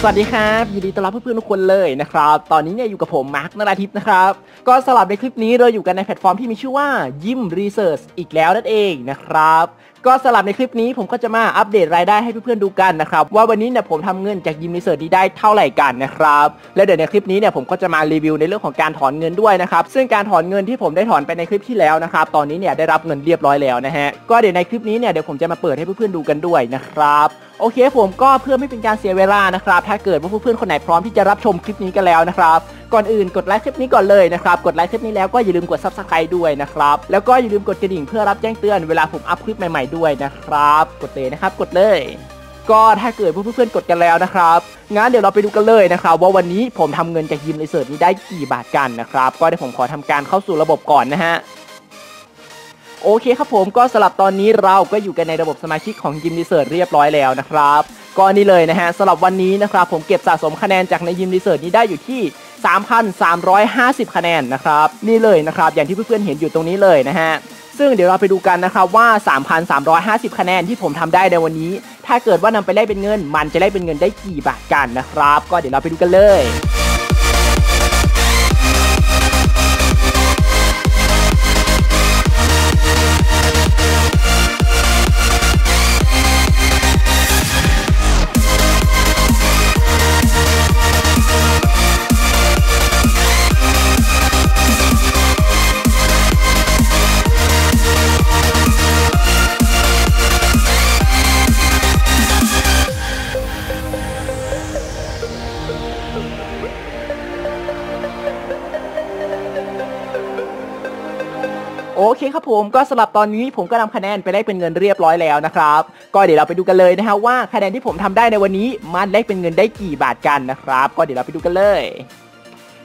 สวัสดีครับยินดีต้อนรับเพื่อนๆทุกคนเลยนะครับ ตอนนี้เนี่ยอยู่กับผมมาร์คนราทิพย์นะครับ ก็สำหรับในคลิปนี้เราอยู่กันในแพลตฟอร์มที่มีชื่อว่า YimResearch อีกแล้วนั่นเองนะครับ ก็สำหรับในคลิปนี้ผมก็จะมาอัปเดตรายได้ให้เพื่อนๆดูกันนะครับ ว่าวันนี้เนี่ยผมทำเงินจาก YimResearch นี้ได้เท่าไหร่กันนะครับ และเดี๋ยวในคลิปนี้เนี่ยผมก็จะมารีวิวในเรื่องของการถอนเงินด้วยนะครับ ซึ่งการถอนเงินที่ผมได้ถอนไปในคลิปที่แล้วนะครับ ตอนนี้เนี่ยได้รับเงินเรียบร้อยแล้วนะฮะ ก็เดี๋ยวในคลิปนี้เนี่ยเดี๋ยวผมจะมาเปิดให้เพื่อนๆดูกันด้วยนะครับโอเคผมก็เพื่อไม่เป็นการเสียเวลานะครับ ถ้าเกิดว่าเพื่อนๆคนไหนพร้อมที่จะรับชมคลิปนี้กันแล้วนะครับ ก่อนอื่นกดไลค์คลิปนี้ก่อนเลยนะครับกดไลค์คลิปนี้แล้วก็อย่าลืมกด subscribe ด้วยนะครับแล้วก็อย่าลืมกดกระดิ่งเพื่อรับแจ้งเตือนเวลาผมอัพคลิปใหม่ๆด้วยนะครับกดเลยนะครับกดเลยก็ถ้าเกิดว่าเพื่อนๆกดกันแล้วนะครับงั้นเดี๋ยวเราไปดูกันเลยนะครับว่าวันนี้ผมทำเงินจากยิมรีเสิร์ชนี้ได้กี่บาทกันนะครับก็เดี๋ยวผมขอทำการเข้าสู่ระบบก่อนนะฮะโอเคครับผมก็สำหรับตอนนี้เราก็อยู่กันในระบบสมาชิกของยิมรีเสิร์ชเรียบร้อยแล้วนะครับ ก็นี่เลยนะฮะสำหรับวันนี้นะครับ ผมเก็บสะสมคะแนนจากในยิมรีเสิร์ชนี้ได้อยู่ที่ 3,350 คะแนนนะครับ นี่เลยนะครับ อย่างที่เพื่อนๆเห็นอยู่ตรงนี้เลยนะฮะซึ่งเดี๋ยวเราไปดูกันนะครับว่า 3,350 คะแนนที่ผมทำได้ในวันนี้ ถ้าเกิดว่านำไปแลกเป็นเงิน มันจะได้เป็นเงินได้กี่บาทกันนะครับ ก็เดี๋ยวเราไปดูกันเลย โอเคครับผมก็สำหรับตอนนี้ผมก็นำคะแนนไปได้เป็นเงินเรียบร้อยแล้วนะครับก็เดี๋ยวเราไปดูกันเลยนะฮะว่าคะแนนที่ผมทำได้ในวันนี้มันได้เป็นเงินได้กี่บาทกันนะครับ ก็เดี๋ยวเราไปดูกันเลย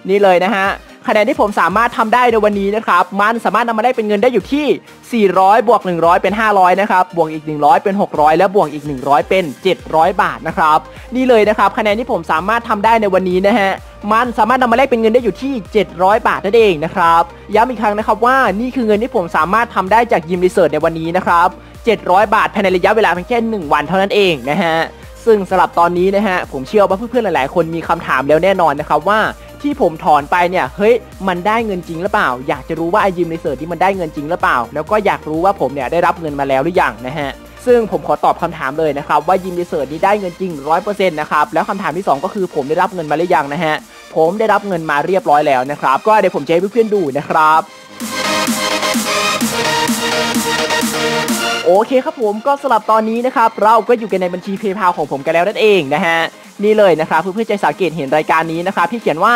นี่เลยนะฮะ คะแนนที่ผมสามารถทำได้ในวันนี้นะครับมันสามารถนำมาได้เป็นเงินได้อยู่ที่ 400 บวก 100 เป็น 500 นะครับ บวกอีก 100 เป็น 600 และบวกอีก 100 เป็น 700 บาทนะครับ นี่เลยนะครับคะแนนที่ผมสามารถทำได้ในวันนี้นะฮะมันสามารถนำมาแลกเป็นเงินได้อยู่ที่ 700 บาทนั่นเองนะครับย้ำอีกครั้งนะครับว่านี่คือเงินที่ผมสามารถทำได้จาก YimResearch ในวันนี้นะครับ 700 บาทภายในระยะเวลาเพียงแค่ 1 วันเท่านั้นเองนะฮะซึ่งสำหรับตอนนี้นะฮะผมเชื่อว่าเพื่อนๆหลายๆ คนมีคำถามแล้วแน่นอนนะครับว่า ที่ผมถอนไปเนี่ยเฮ้ยมันได้เงินจริงหรือเปล่า อยากจะรู้ว่าไอ YimResearch ที่มันได้เงินจริงหรือเปล่า แล้วก็อยากรู้ว่าผมเนี่ยได้รับเงินมาแล้วหรือยังนะฮะซึ่งผมขอตอบคำถามเลยนะครับว่า YimResearch นี้ได้เงินจริง 100%นะครับแล้วคำถามที่ 2 ก็คือผมได้รับเงินมาหรือยังนะฮะผมได้รับเงินมาเรียบร้อยแล้วนะครับก็เดี๋ยวผมจะให้เพื่อนๆดูนะครับ เคครับผมก็สำหรับตอนนี้นะครับเราก็อยู่กันในบัญชี PayPal ของผมกันแล้วนั่นเองนะฮะนี่เลยนะครับเพื่อเพื่อใจะสังเกตเห็นรายการนี้นะครับที่เขียนว่า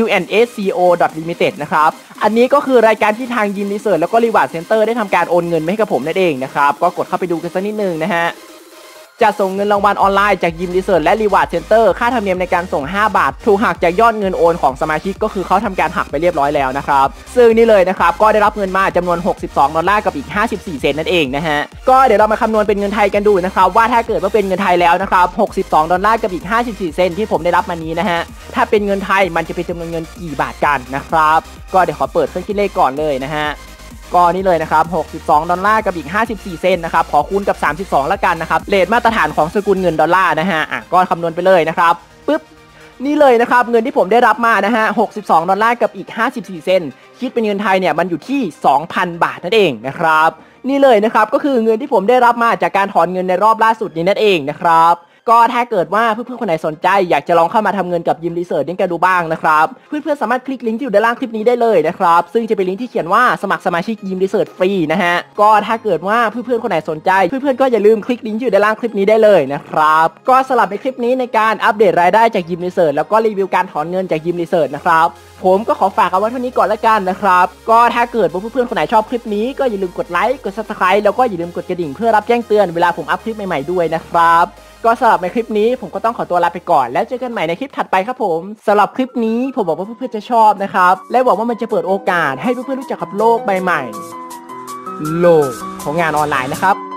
WNSCO Limited นะครับอันนี้ก็คือรายการที่ทาง YimResearch แล้วก็ Reward Center ได้ทำการโอนเงินมาให้กับผมนั่นเองนะครับก็กดเข้าไปดูกันสักนิดนึงนะฮะ จะส่งเงินรางวัลออนไลน์จาก YimResearch และ Reward Center ค่าธรรมเนียมในการส่ง 5 บาท ถูกหักจากยอดเงินโอนของสมาชิกก็คือเขาทำการหักไปเรียบร้อยแล้วนะครับ ซึ่งนี่เลยนะครับ ก็ได้รับเงินมาจำนวน 62 ดอลลาร์กับอีก 54 เซนต์นั่นเองนะฮะ ก็เดี๋ยวเรามาคำนวณเป็นเงินไทยกันดูนะครับว่าถ้าเกิดว่าเป็นเงินไทยแล้วนะครับ 62 ดอลลาร์กับอีก 54 เซนต์ที่ผมได้รับมานี้นะฮะ ถ้าเป็นเงินไทยมันจะเป็นจำนวนเงินกี่บาทกันนะครับ ก็เดี๋ยวขอเปิดเครื่องคิดเลขก่อนเลยนะฮะ ก็นี่เลยนะครับ 62 ดอลลาร์กับอีก 54 เซนต์นะครับ ขอคูณกับ 32แล้วกันนะครับ rate มาตรฐานของสกุลเงินดอลลาร์นะฮะ อะ ก็คำนวณไปเลยนะครับ ปึ๊บ นี่เลยนะครับ เงินที่ผมได้รับมานะฮะ 62 ดอลลาร์กับอีก 54 เซนต์ คิดเป็นเงินไทยเนี่ย มันอยู่ที่ 2,000 บาทนั่นเองนะครับ นี่เลยนะครับ ก็คือเงินที่ผมได้รับมาจากการถอนเงินในรอบล่าสุดนี้นั่นเองนะครับ ก็ถ้าเกิดว่าเพื่อนๆคนไหนสนใจ อยากจะลองเข้ามาทำเงินกับ YimResearch นี่กันดูบ้างนะครับ เพื่อนๆสามารถคลิกลิงก์ที่อยู่ด้านล่างคลิปนี้ได้เลยนะครับ ซึ่งจะเป็นลิงก์ที่เขียนว่าสมัครสมาชิก YimResearch ฟรีนะฮะ ก็ถ้าเกิดว่าเพื่อนๆคนไหนสนใจ เพื่อนๆก็อย่าลืมคลิกลิงก์ที่อยู่ด้านล่างคลิปนี้ได้เลยนะครับ ก็สลับในคลิปนี้ในการอัปเดตรายได้จากยิมรีเสิร์ชแล้วก็รีวิวการถอนเงินจากยิมรีเสิร์ชนะครับผมก็ขอฝากเอาไว้เท่านี้ก่อนละกันนะครับ ก็ถ้าเกิดว่าเพื่อนๆคนไหนชอบคลิปนี้ก็อย่าลืมกดไลค์ กด subscribe แล้วก็อย่าลืมกดกระดิ่งเพื่อรับแจ้งเตือนเวลาผมอัพคลิปใหม่ๆด้วยนะครับ ก็สำหรับในคลิปนี้ผมก็ต้องขอตัวลาไปก่อน แล้วเจอกันใหม่ในคลิปถัดไปครับผมสำหรับคลิปนี้ผมบอกว่าเพื่อนๆจะชอบนะครับ และบอกว่ามันจะเปิดโอกาสให้เพื่อนๆรู้จักกับโลกใบใหม่ โลกของงานออนไลน์นะครับ